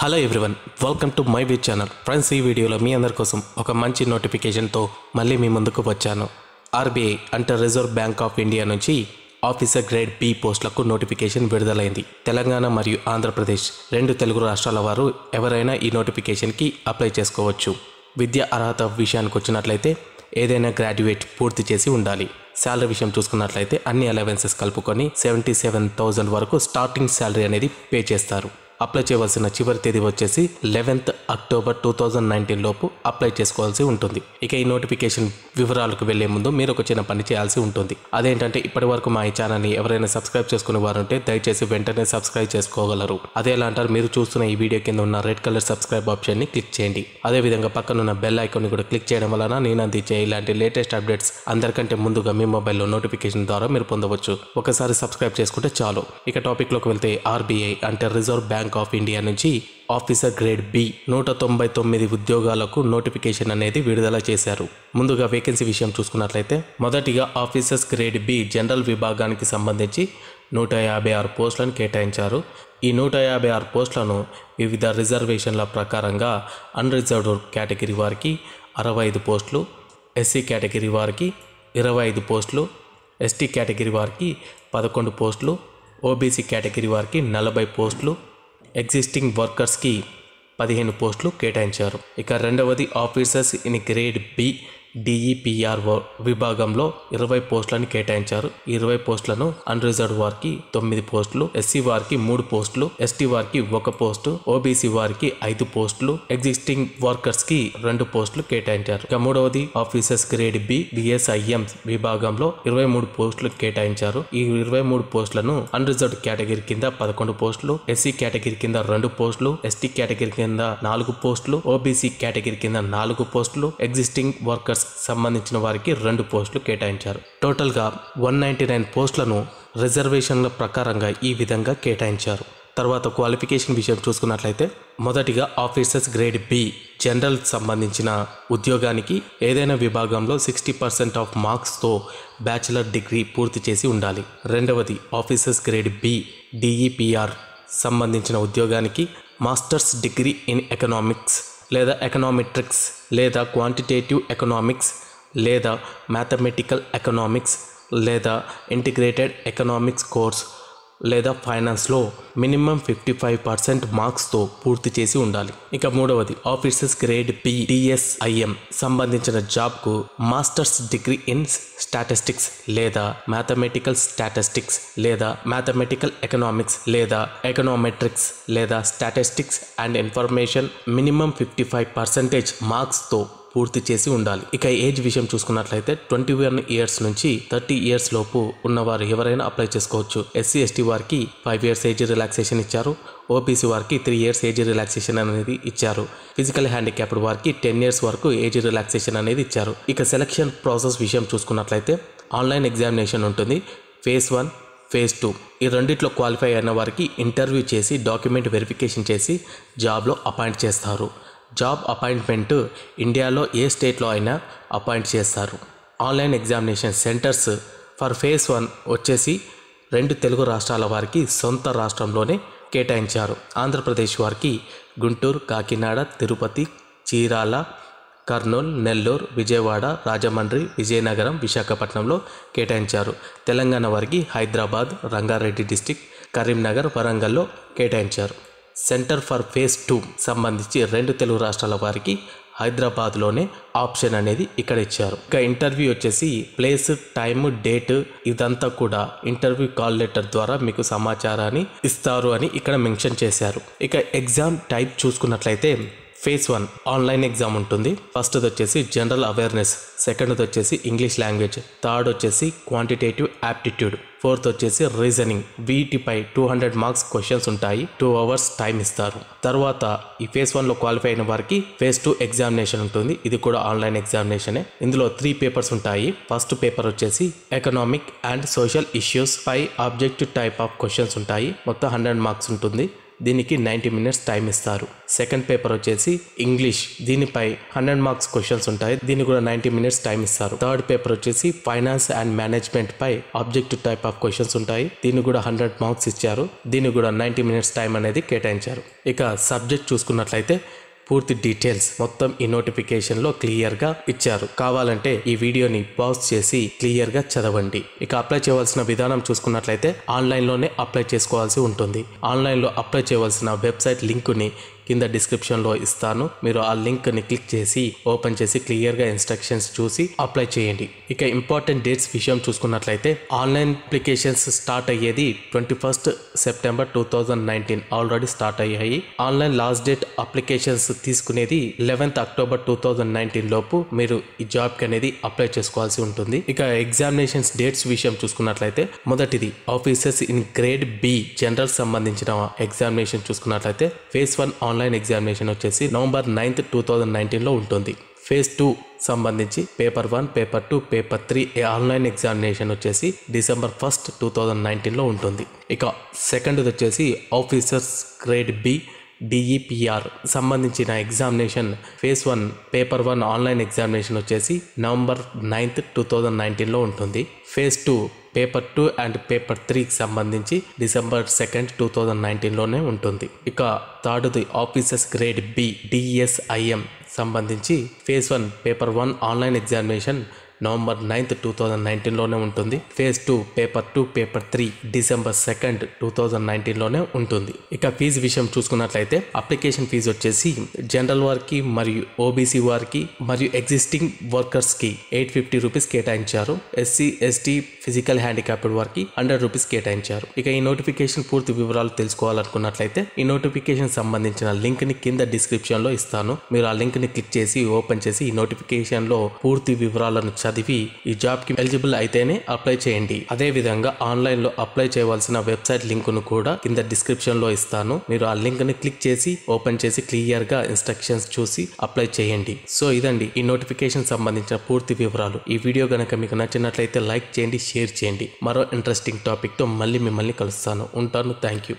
Hello everyone welcome to my V channel friends ఈ వీడియోలో మీ అందరి కోసం ఒక మంచి నోటిఫికేషన్తో మళ్ళీ మీ ముందుకు వచ్చాను. ఆర్బీఐ అంటే రిజర్వ్ బ్యాంక్ ఆఫ్ ఇండియా నుంచి ఆఫీసర్ గ్రేడ్ బి పోస్టులకు నోటిఫికేషన్ విడుదలైంది. తెలంగాణ మరియు ఆంధ్రప్రదేశ్ రెండు తెలుగు రాష్ట్రాల వారు ఎవరైనా ఈ నోటిఫికేషన్కి అప్లై చేసుకోవచ్చు. విద్య అర్హత విషయానికి వచ్చినట్లయితే ఏదైనా గ్రాడ్యుయేట్ పూర్తి చేసి ఉండాలి. శాలరీ విషయం చూసుకున్నట్లయితే అన్ని అలవెన్సెస్ కలుపుకొని సెవెంటీ సెవెన్ థౌజండ్ వరకు స్టార్టింగ్ శాలరీ అనేది పే చేస్తారు. అప్లై చేయవలసిన చివరి తేదీ వచ్చేసి eleventh October two thousand nineteen లోపు అప్లై చేసుకోవాల్సి ఉంటుంది. ఇక ఈ నోటిఫికేషన్ వివరాలకు వెళ్ళే ముందు మీరు ఒక చిన్న పని చేయాల్సి ఉంటుంది. అదేంటంటే ఇప్పటి వరకు మా ఈ ఛానల్ని ఎవరైనా సబ్స్క్రైబ్ చేసుకునే వారుంటే దయచేసి వెంటనే సబ్స్క్రైబ్ చేసుకోగలరు. అదే ఎలా అంటారు మీరు చూస్తున్న ఈ వీడియో కింద ఉన్న రెడ్ కలర్ సబ్స్క్రైబ్ ఆప్షన్ని క్లిక్ చేయండి. అదేవిధంగా పక్కన ఉన్న బెల్ ఐకాన్ని కూడా క్లిక్ చేయడం వలన నేను అందించే ఇలాంటి లేటెస్ట్ అప్డేట్స్ అందరికంటే ముందుగా మీ మొబైల్లో నోటిఫికేషన్ ద్వారా మీరు పొందవచ్చు. ఒకసారి సబ్స్క్రైబ్ చేసుకుంటే చాలు. ఇక టాపిక్లోకి వెళ్తే ఆర్బీఐ అంటే reserve bank bank of India నుంచి ఆఫీసర్ గ్రేడ్ బి నూట తొంభై తొమ్మిది ఉద్యోగాలకు నోటిఫికేషన్ అనేది విడుదల చేశారు. ముందుగా వేకెన్సీ విషయం చూసుకున్నట్లయితే మొదటిగా ఆఫీసర్స్ గ్రేడ్ బి జనరల్ విభాగానికి సంబంధించి నూట యాభై ఆరు పోస్టులను కేటాయించారు. ఈ నూట యాభై ఆరు పోస్టులను వివిధ రిజర్వేషన్ల ప్రకారంగా అన్రిజర్వ్డ్ కేటగిరీ వారికి అరవై ఐదు పోస్టులు ఎస్సీ కేటగిరీ వారికి ఇరవై ఐదు పోస్టులు ఎస్టీ కేటగిరీ వారికి పదకొండు పోస్టులు ఓబీసీ కేటగిరీ వారికి నలభై పోస్టులు ఎగ్జిస్టింగ్ వర్కర్స్కి పదిహేను పోస్టులు కేటాయించారు. ఇక రెండవది officers in grade B DEPRO విభాగంలో ఇరవై పోస్టులను కేటాయించారు. ఇరవై పోస్టులను అన్రిజర్వ్ వారికి తొమ్మిది పోస్టులు ఎస్సీ వారికి మూడు పోస్టులు ఎస్టీ వారికి ఒక పోస్టు ఓబీసీ వారికి ఐదు పోస్టులు ఎగ్జిస్టింగ్ వర్కర్స్కి రెండు పోస్టులు కేటాయించారు. ఇక మూడవది ఆఫీసర్స్ గ్రేడ్ బి బిఎస్ఐఎం విభాగంలో ఇరవై మూడు పోస్టులు కేటాయించారు. ఈ ఇరవై మూడు పోస్టులను అన్రిజర్వ్డ్ కేటగిరీ కింద పదకొండు పోస్టులు ఎస్సీ కేటగిరీ కింద రెండు పోస్టులు ఎస్టీ కేటగిరీ కింద నాలుగు పోస్టులు ఓబీసీ కేటగిరీ కింద నాలుగు పోస్టులు ఎగ్జిస్టింగ్ వర్కర్స్ సంబంధించిన వారికి రెండు పోస్టులు కేటాయించారు. టోటల్గా వన్ నైంటీ నైన్ పోస్టులను రిజర్వేషన్ల ప్రకారంగా ఈ విధంగా కేటాయించారు. తర్వాత క్వాలిఫికేషన్ విషయం చూసుకున్నట్లయితే మొదటిగా ఆఫీసర్స్ గ్రేడ్ బి జనరల్ సంబంధించిన ఉద్యోగానికి ఏదైనా విభాగంలో సిక్స్టీ పర్సెంట్ ఆఫ్ మార్క్స్తో బ్యాచిలర్ డిగ్రీ పూర్తి చేసి ఉండాలి. రెండవది ఆఫీసర్స్ గ్రేడ్ బి డిఈపిఆర్ సంబంధించిన ఉద్యోగానికి మాస్టర్స్ డిగ్రీ ఇన్ ఎకనామిక్స్ లేదా ఎకనామెట్రిక్స్ లేదా క్వాంటిటేటివ్ ఎకనామిక్స్ లేదా మ్యాథమెటికల్ ఎకనామిక్స్ లేదా ఇంటిగ్రేటెడ్ ఎకనామిక్స్ కోర్స్ లేదా ఫైనాన్స్లో మినిమం ఫిఫ్టీ ఫైవ్ పర్సెంట్ మార్క్స్తో పూర్తి చేసి ఉండాలి. ఇక మూడవది ఆఫీసర్స్ గ్రేడ్ బి డిఎస్ఐఎం సంబంధించిన జాబ్కు మాస్టర్స్ డిగ్రీ ఇన్ స్టాటిస్టిక్స్ లేదా మ్యాథమెటికల్ స్టాటిస్టిక్స్ లేదా మ్యాథమెటికల్ ఎకనామిక్స్ లేదా ఎకనామెట్రిక్స్ లేదా statistics and information minimum fifty five percentage మార్క్స్తో పూర్తి చేసి ఉండాలి. ఇక ఏజ్ విషయం చూసుకున్నట్లయితే ట్వంటీ వన్ ఇయర్స్ నుంచి థర్టీ ఇయర్స్ లోపు ఉన్నవారు ఎవరైనా అప్లై చేసుకోవచ్చు. ఎస్సీ ఎస్టీ వారికి ఫైవ్ ఇయర్స్ ఏజ్ రిలాక్సేషన్ ఇచ్చారు. ఓబీసీ వారికి త్రీ ఇయర్స్ ఏజ్ రిలాక్సేషన్ అనేది ఇచ్చారు. ఫిజికల్ హ్యాండిక్యాప్డ్ వారికి టెన్ ఇయర్స్ వరకు ఏజ్ రిలాక్సేషన్ అనేది ఇచ్చారు. ఇక సెలక్షన్ ప్రాసెస్ విషయం చూసుకున్నట్లయితే ఆన్లైన్ ఎగ్జామినేషన్ ఉంటుంది. ఫేజ్ వన్ ఫేజ్ టూ ఈ రెండిట్లో క్వాలిఫై అయిన వారికి ఇంటర్వ్యూ చేసి డాక్యుమెంట్ వెరిఫికేషన్ చేసి జాబ్లో అపాయింట్ చేస్తారు. జాబ్ అపాయింట్మెంట్ ఇండియాలో ఏ స్టేట్లో అయినా అపాయింట్ చేస్తారు. Online examination centres for phase one వచ్చేసి రెండు తెలుగు రాష్ట్రాల వారికి సొంత రాష్ట్రంలోనే కేటాయించారు. ఆంధ్రప్రదేశ్ వారికి గుంటూరు కాకినాడ తిరుపతి చీరాల కర్నూలు నెల్లూరు విజయవాడ రాజమండ్రి విజయనగరం విశాఖపట్నంలో కేటాయించారు. తెలంగాణ వారికి హైదరాబాద్ రంగారెడ్డి డిస్టిక్ కరీంనగర్ వరంగల్లో కేటాయించారు. సెంటర్ ఫర్ ఫేజ్ టూ సంబంధించి రెండు తెలుగు రాష్ట్రాల వారికి హైదరాబాద్లోనే ఆప్షన్ అనేది ఇక్కడ ఇచ్చారు. ఇక ఇంటర్వ్యూ వచ్చేసి ప్లేస్ టైం డేట్ ఇదంతా కూడా ఇంటర్వ్యూ కాల్ లెటర్ ద్వారా మీకు సమాచారాన్ని ఇస్తారు అని ఇక్కడ మెన్షన్ చేశారు. ఇక ఎగ్జామ్ టైప్ చూసుకున్నట్లయితే ఫేజ్ వన్ ఆన్లైన్ ఎగ్జామ్ ఉంటుంది. ఫస్ట్ వచ్చేసి జనరల్ అవేర్నెస్ సెకండ్ వచ్చేసి ఇంగ్లీష్ లాంగ్వేజ్ థర్డ్ వచ్చేసి క్వాంటిటేటివ్ యాప్టిట్యూడ్ ఫోర్త్ వచ్చేసి రీజనింగ్. వీటిపై టూ హండ్రెడ్ మార్క్స్ క్వశ్చన్స్ ఉంటాయి. టూ అవర్స్ టైం ఇస్తారు. తర్వాత ఈ ఫేజ్ వన్లో క్వాలిఫై అయిన వారికి ఫేజ్ టూ ఎగ్జామినేషన్ ఉంటుంది. ఇది కూడా ఆన్లైన్ ఎగ్జామినేషనే. ఇందులో త్రీ పేపర్స్ ఉంటాయి. ఫస్ట్ పేపర్ వచ్చేసి ఎకనామిక్ అండ్ సోషల్ ఇష్యూస్ పై ఆబ్జెక్టివ్ టైప్ ఆఫ్ క్వశ్చన్స్ ఉంటాయి. మొత్తం హండ్రెడ్ మార్క్స్ ఉంటుంది. దీనికి నైంటీ మినిట్స్ టైం ఇస్తారు. సెకండ్ పేపర్ వచ్చేసి ఇంగ్లీష్. దీనిపై హండ్రెడ్ మార్క్స్ క్వశ్చన్స్ ఉంటాయి. దీనికి కూడా నైంటీ మినిట్స్ టైం ఇస్తారు. థర్డ్ పేపర్ వచ్చేసి ఫైనాన్స్ అండ్ మేనేజ్మెంట్ పై ఆబ్జెక్టివ్ టైప్ ఆఫ్ క్వశ్చన్స్ ఉంటాయి. దీనికి కూడా హండ్రెడ్ మార్క్స్ ఇచ్చారు. దీనికి కూడా నైంటీ మినిట్స్ టైం అనేది కేటాయించారు. ఇక సబ్జెక్ట్ చూసుకున్నట్లయితే పూర్తి డీటెయిల్స్ మొత్తం ఈ నోటిఫికేషన్లో క్లియర్గా ఇచ్చారు. కావాలంటే ఈ వీడియోని పాజ్ చేసి క్లియర్గా చదవండి. ఇక అప్లై చేయవలసిన విధానం చూసుకున్నట్లయితే ఆన్లైన్లోనే అప్లై చేసుకోవాల్సి ఉంటుంది. ఆన్లైన్లో అప్లై చేయవలసిన వెబ్సైట్ లింకుని కింద డిస్క్రిప్షన్లో ఇస్తాను. మీరు ఆ లింక్ని క్లిక్ చేసి ఓపెన్ చేసి క్లియర్గా ఇన్స్ట్రక్షన్స్ చూసి అప్లై చేయండి. ఇక ఇంపార్టెంట్ డేట్స్ విషయం చూసుకున్నట్లయితే ఆన్లైన్ అప్లికేషన్స్ స్టార్ట్ అయ్యేది twenty first September two thousand nineteen already start అయ్యాయి. ఆన్లైన్ లాస్ట్ డేట్ అప్లికేషన్స్ తీసుకునేది eleventh October two thousand nineteen లోపు మీరు ఈ జాబ్కి అనేది అప్లై చేసుకోవాల్సి ఉంటుంది. ఇక ఎగ్జామినేషన్స్ డేట్స్ విషయం చూసుకున్నట్లయితే మొదటిది officers in grade B general సంబంధించిన ఎగ్జామినేషన్ చూసుకున్నట్లయితే phase one online online examination వచ్చేసి నవంబర్ నైన్త్ టూ థౌజండ్ నైన్టీన్లో ఉంటుంది. ఫేజ్ టూ సంబంధించి paper one paper two paper three online examination వచ్చేసి డిసెంబర్ ఫస్ట్ టూ థౌజండ్ నైన్టీన్లో ఉంటుంది. ఇక సెకండ్ వచ్చేసి ఆఫీసర్స్ గ్రేడ్ బి డిఈపిఆర్ సంబంధించిన examination phase one paper one online examination వచ్చేసి నవంబర్ నైన్త్ టూ థౌజండ్ నైన్టీన్లో ఉంటుంది. Phase two paper two and paper త్రీకి సంబంధించి డిసెంబర్ సెకండ్ టూ థౌజండ్ నైన్టీన్లోనే ఉంటుంది. ఇక థర్డ్ది ఆఫీసర్స్ గ్రేడ్ బి డిఎస్ఐఎం సంబంధించి phase one paper one online examination November ninth two thousand నైన్టీన్లోనే ఉంటుంది. Phase two paper two paper three December second two thousand నైన్టీన్లోనే ఉంటుంది. ఇక ఫీజు విషయం చూసుకున్నట్లయితే అప్లికేషన్ ఫీజు వచ్చేసి జనరల్ వారికి మరియు ఓబీసీ వారికి మరియు ఎగ్జిస్టింగ్ వర్కర్స్కి ఎయిట్ ఫిఫ్టీ రూపీస్ కేటాయించారు. ఎస్సీ ఎస్టీ ఫిజికల్ హ్యాండిక్యాప్డ్ వారికి హండ్రెడ్ రూపీస్ కేటాయించారు. ఇక ఈ నోటిఫికేషన్ పూర్తి వివరాలు తెలుసుకోవాలనుకున్నట్లయితే ఈ నోటిఫికేషన్ సంబంధించిన లింక్ని కింద డిస్క్రిప్షన్లో ఇస్తాను. మీరు ఆ లింక్ని క్లిక్ చేసి ఓపెన్ చేసి ఈ నోటిఫికేషన్లో పూర్తి వివరాలను చదివి ఈ జాబ్కి ఎలిజిబుల్ అయితేనే అప్లై చేయండి. అదే విధంగా అప్లై చేయవలసిన వెబ్సైట్ లింకును కూడా కింద డిస్క్రిప్షన్లో ఇస్తాను. మీరు ఆ లింక్ని క్లిక్ చేసి ఓపెన్ చేసి క్లియర్గా ఇన్స్ట్రక్షన్స్ చూసి అప్లై చేయండి. సో ఇదండి ఈ నోటిఫికేషన్ సంబంధించిన పూర్తి వివరాలు. ఈ వీడియో గనక మీకు నచ్చినట్లయితే లైక్ చేయండి షేర్ చేయండి. మరో ఇంట్రెస్టింగ్ టాపిక్తో మళ్ళీ మిమ్మల్ని కలుస్తాను. ఉంటాను. Thank you